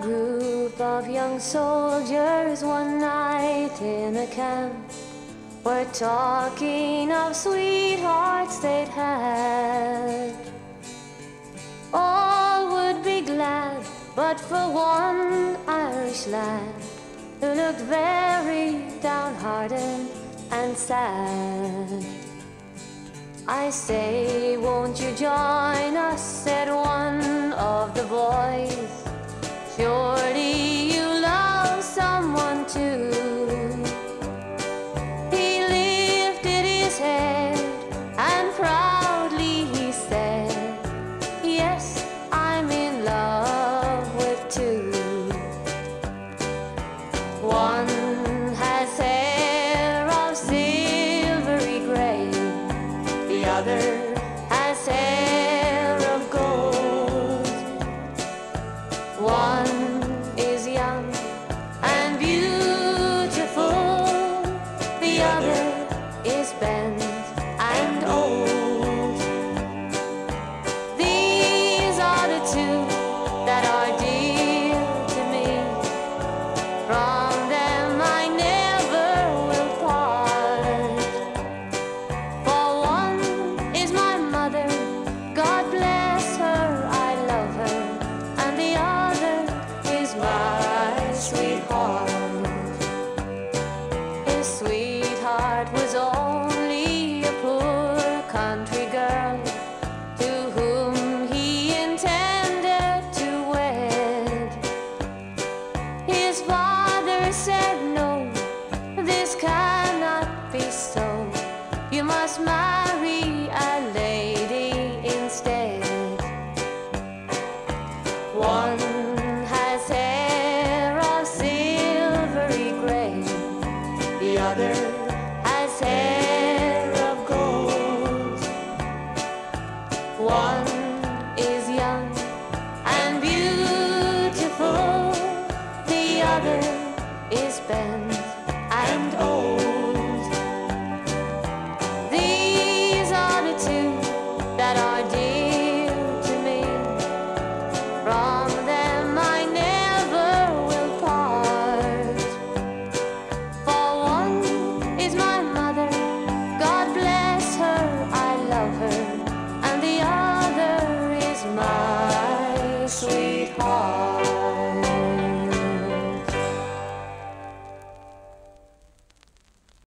group of young soldiers one night in a camp were talking of sweethearts they'd had. All would be glad, but for one Irish lad who looked very downhearted and sad. I say, won't you join us? said one other has hair of gold. One is young and beautiful, the other is bent and old. These are the two. be so. You must marry a lady instead. One has hair of silvery gray, the other.